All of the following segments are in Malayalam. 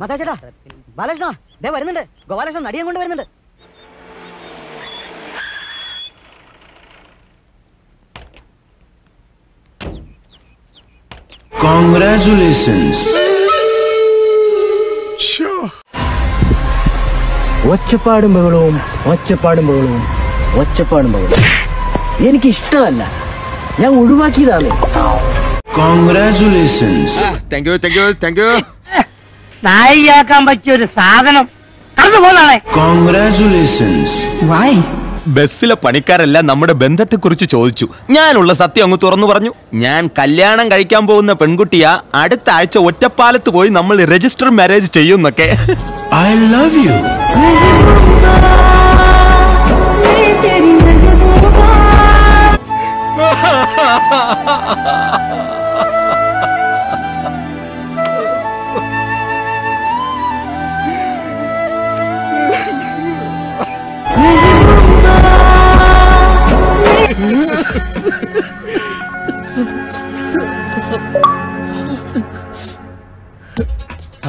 മതാചേട്ടാ ബാലകൃഷ്ണ ദേ വരുന്നുണ്ട്. ഗോപാലകൃഷ്ണൻ നടിയും കൊണ്ട് വരുന്നുണ്ട്. കോൺഗ്രാചുലേഷൻസ് ഒച്ചപ്പാടും ബഹളവും ഒച്ചപ്പാടും ബഹളവും ഒച്ചപ്പാടും ബഹളവും എനിക്ക് ഇഷ്ടമല്ല ഞാൻ ഒഴിവാക്കിയതാണ്. Congratulations thank you thank you thank you നായികയാക്കാൻ പറ്റിയ ഒരു സാധനം. കടന്നു പോന്നാണേ. വൈ ബസ്സിലെ പണിക്കാരെല്ലാം നമ്മുടെ ബന്ധത്തെക്കുറിച്ച് ചോദിച്ചു. ഞാനുള്ള സത്യം അങ്ങ് തുറന്നു പറഞ്ഞു. ഞാൻ കല്യാണം കഴിക്കാൻ പോകുന്ന പെൺകുട്ടിയാ അടുത്ത ആഴ്ച ഒറ്റപ്പാലത്ത് പോയി നമ്മൾ register marriage ചെയ്യുന്നൊക്കെ. I love you.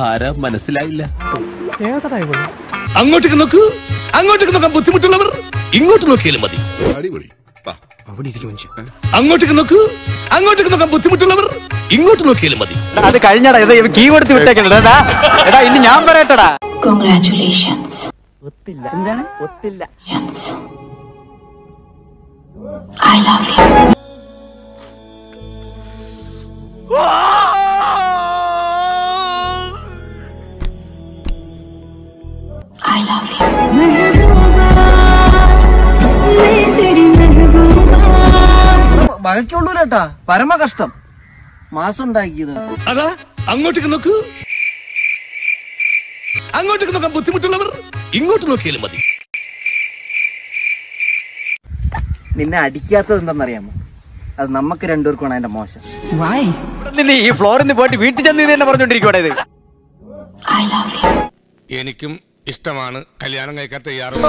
ആരാ മനസ്സിലായില്ല? അങ്ങോട്ടേക്ക് നോക്കൂ. അങ്ങോട്ടേക്ക് നോക്കാൻ ബുദ്ധിമുട്ടുള്ളവർ ഇങ്ങോട്ട് നോക്കിയാലും മതി. അങ്ങോട്ടേക്ക് നോക്കൂ. അങ്ങോട്ടേക്ക് നോക്കാൻ ബുദ്ധിമുട്ടുള്ളവർ ഇങ്ങോട്ട് നോക്കിയാലും മതി. അത് കഴിഞ്ഞടാ. ഇത് കീ കൊടുത്ത് വിട്ടേക്കണ്ടാ എടാ ഇനി ഞാൻ പറയട്ടടാ. Congratulations. ഒത്തില്ല. എന്താണ്? ഒത്തില്ല. I I love love you. ബാക്കിയുള്ളൂ കേട്ടാ പരമ കഷ്ടം മാസം ഉണ്ടാക്കിയത് അതാ അങ്ങോട്ടേക്ക് നോക്കൂ. അങ്ങോട്ടേക്ക് നോക്കാൻ ബുദ്ധിമുട്ടുള്ളവർ ഇങ്ങോട്ട് നോക്കിയാലും മതി. നിന്നെ അടിക്കാത്തത് എന്തെന്നറിയാമോ? അത് നമുക്ക് രണ്ടുപേർക്കാണ് അതിന്റെ മോശം. നിന്നെ ഈ ഫ്ലോറിൽ നിന്ന് പോയിട്ട് വീട്ടിൽ ചെന്ന് ഇത് തന്നെ പറഞ്ഞോണ്ടിരിക്കോടെ ഇത്. എനിക്കും ഇഷ്ടമാണ്. കല്യാണം കഴിക്കാൻ തയ്യാറുണ്ട്